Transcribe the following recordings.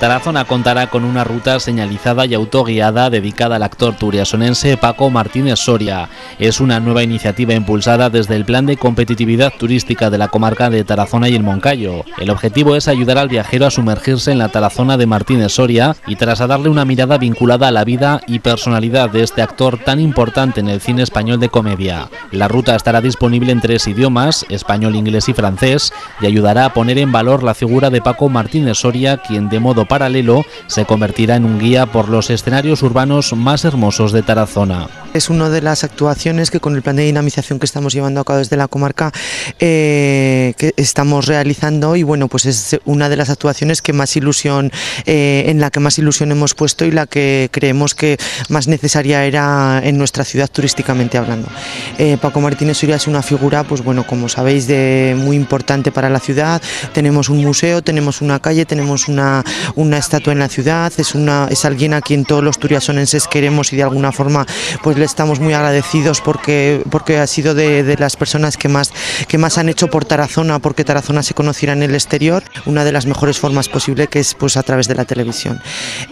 Tarazona contará con una ruta señalizada y autoguiada dedicada al actor turiasonense Paco Martínez Soria. Es una nueva iniciativa impulsada desde el Plan de Competitividad Turística de la comarca de Tarazona y el Moncayo. El objetivo es ayudar al viajero a sumergirse en la Tarazona de Martínez Soria y trasladarle una mirada vinculada a la vida y personalidad de este actor tan importante en el cine español de comedia. La ruta estará disponible en tres idiomas, español, inglés y francés, y ayudará a poner en valor la figura de Paco Martínez Soria, quien de modo paralelo se convertirá en un guía por los escenarios urbanos más hermosos de Tarazona. Es una de las actuaciones que con el plan de dinamización que estamos llevando a cabo desde la comarca eh, que estamos realizando y bueno pues es una de las actuaciones que más ilusión eh, en la que más ilusión hemos puesto y la que creemos que más necesaria era en nuestra ciudad turísticamente hablando. Eh, Paco Martínez Soria es una figura pues bueno como sabéis de muy importante para la ciudad. Tenemos un museo, tenemos una calle, tenemos una, una estatua en la ciudad. Es una es alguien a quien todos los turiasonenses queremos y de alguna forma pues estamos muy agradecidos porque, porque ha sido de, las personas que más, que más han hecho por Tarazona, porque Tarazona se conociera en el exterior, una de las mejores formas posible que es pues a través de la televisión.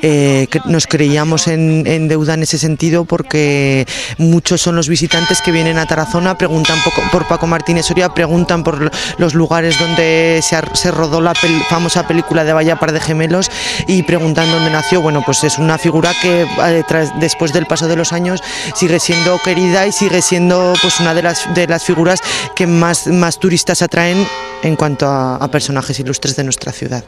Eh, nos creíamos en, deuda en ese sentido porque muchos son los visitantes que vienen a Tarazona, preguntan por Paco Martínez Soria, preguntan por los lugares donde se, se rodó la famosa película de Vaya Par de Gemelos y preguntan dónde nació. Bueno, pues es una figura que eh, después del paso de los años sigue siendo querida y sigue siendo pues una de las, de las figuras que más, más turistas atraen en cuanto a, a personajes ilustres de nuestra ciudad.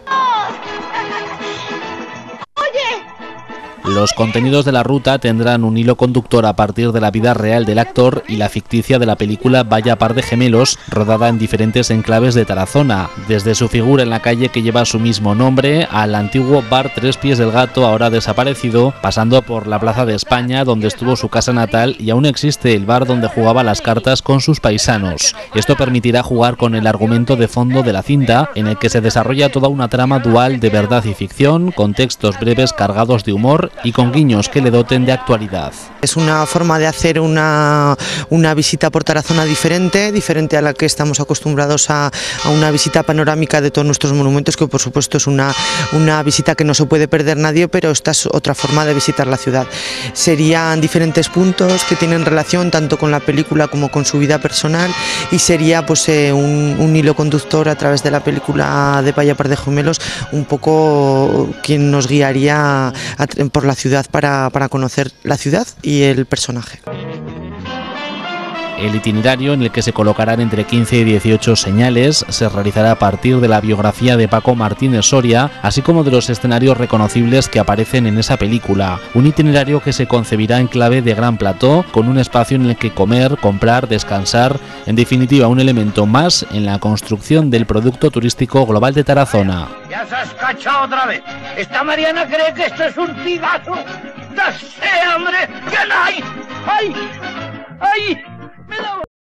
Los contenidos de la ruta tendrán un hilo conductor a partir de la vida real del actor y la ficticia de la película Vaya par de gemelos, rodada en diferentes enclaves de Tarazona, desde su figura en la calle que lleva su mismo nombre al antiguo bar Tres Pies del Gato ahora desaparecido, pasando por la Plaza de España donde estuvo su casa natal y aún existe el bar donde jugaba las cartas con sus paisanos. Esto permitirá jugar con el argumento de fondo de la cinta, en el que se desarrolla toda una trama dual de verdad y ficción, con textos breves cargados de humor y con guiños que le doten de actualidad. Es una forma de hacer una, una visita por Tarazona diferente, diferente a la que estamos acostumbrados a, a, una visita panorámica de todos nuestros monumentos, que por supuesto es una, una visita que no se puede perder nadie, pero esta es otra forma de visitar la ciudad. Serían diferentes puntos que tienen relación tanto con la película como con su vida personal y sería pues eh, un, hilo conductor a través de la película de Paya Par de Gemelos, un poco quien nos guiaría a, por la ciudad para, para conocer la ciudad y el personaje el itinerario en el que se colocarán entre 15 y 18 señales se realizará a partir de la biografía de Paco Martínez Soria, así como de los escenarios reconocibles que aparecen en esa película. Un itinerario que se concebirá en clave de gran plató, con un espacio en el que comer, comprar, descansar, en definitiva un elemento más en la construcción del producto turístico global de Tarazona. Ya se has cachado otra vez. Esta Mariana cree que esto es un. ¡Dase, hombre! ¡Que no hay! ¡Ay! ¡Ay! below.